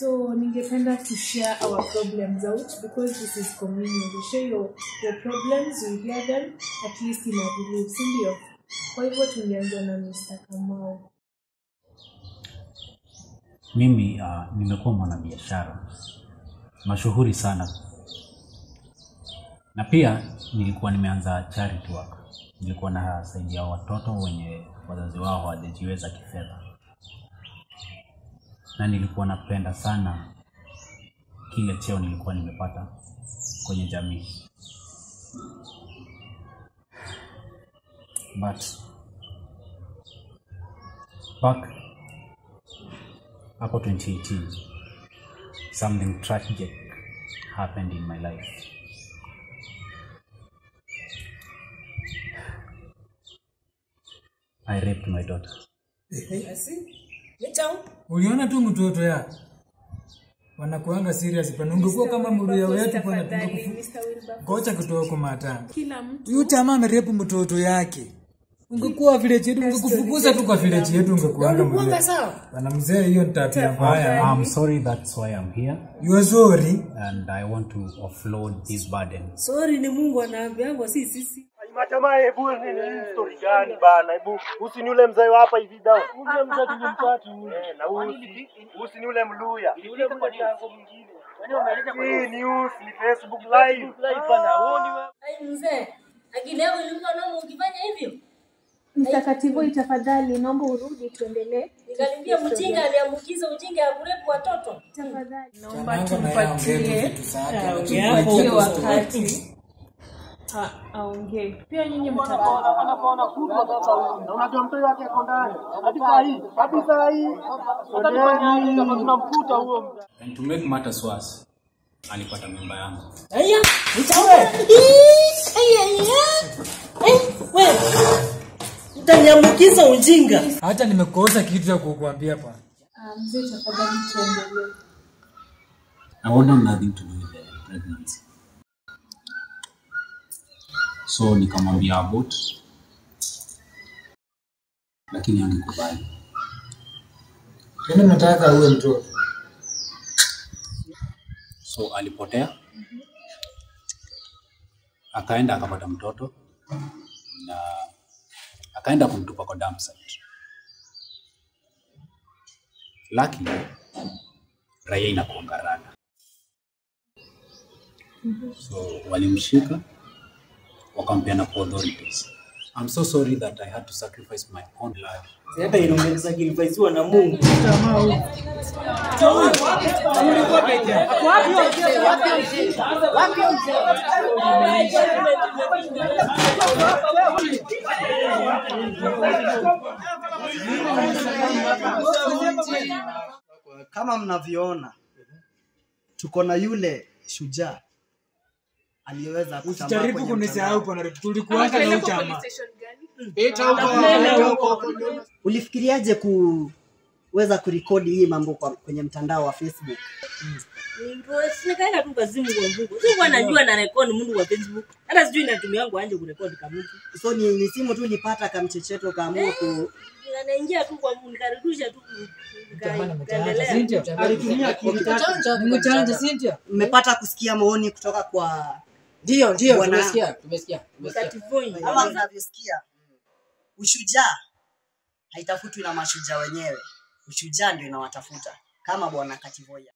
So ningependa to share our problems out because this is communion. We share your, your problems, we hear them at least in our belief, si ndio? Kwa hivyo tulianza na Mr. Kamau. Mimi uh, nimekuwa mwanabiashara mashuhuri sana, na pia nilikuwa nimeanza charity work. Nilikuwa nasaidia watoto wenye wazazi wao hawajajiweza kifedha, na nilikuwa napenda sana kile cheo nilikuwa nimepata kwenye jamii, but back hapo 2018 something tragic happened in my life. I raped my daughter uliona tu mtoto ya wanakuanga serious. Pana ungekuwa kama mruya wetu pana kocha kutoka kwa matanga. Kila mtu Yule jamaa amerepu mtoto yake. Ungekuwa village yetu ungekufukuza tu kwa village yetu ungekuanga mzee. Bana mzee hiyo ni tabia mbaya i'm sorry that's why i'm here. You are sorry? And i want to offload this burden. Sorry ni Mungu anaambiangwa si sisi. Majamaa, hebu ni ni story gani bana? Hebu usi ni yule mzee hapa hivi down. Ule mzee tulimpata huyu. Eh, na usi. Usi ni yule mluya. Yule mjango mwingine. Hii news ni Facebook live. Live bana. Wewe? Mzee, akili yako ilikuwa noma ukifanya hivyo. mtakatifu, tafadhali naomba urudi tuendelee. Nikalimbia mjinga aliambukiza ujinga ya kurepu watoto. Tafadhali naomba tumpatie wakati aongee. Pia nyinyi mtakuwa Na wake ako ndani. Hadi hii. Hadi hii. Tunamkuta huo and to make matters worse alipata mimba yangu aya. Eh, wewe. Utaniambukiza ujinga. hata nimekosa kitu cha kukuambia pa Ah, mzee, tafadhali tuendelee. I nothing to do with the pregnancy. So nikamwambia about lakini angekubali. nataka uwe mtoto So alipotea, akaenda akapata mtoto. Na akaenda kumtupa kwa dump lakini raia inakuongarana so walimshika wakampeana kwa authorities. I'm so sorry that I had to sacrifice my own blood Hata kilifaiziwa na Mungu. kama mnavyoona tuko na yule shujaa aliyeweza usijaribu kunisahau mtandao. pana tulikuanga na uchama ulifikiriaje kuweza kurekodi hii mambo kwenye mtandao wa facebook Nikaenda tu kazimu kwa Mungu. Sikuwa najua na rekodi mtu kwa Facebook. Hata sijui natumia yangu anje kurekodi kama mtu. so ni, ni simu tu ulipata kamchecheto kaamua ku Naingia tu kwa Mungu nikarudisha tu alitumia Nimechanja Cynthia. mmepata kusikia maoni kutoka kwa Ndio, ndio, tumesikia, tumesikia. wakati kama mnavyosikia ushujaa haitafutwi na mashujaa wenyewe. Ushujaa ndio inawatafuta kama bwana kativoya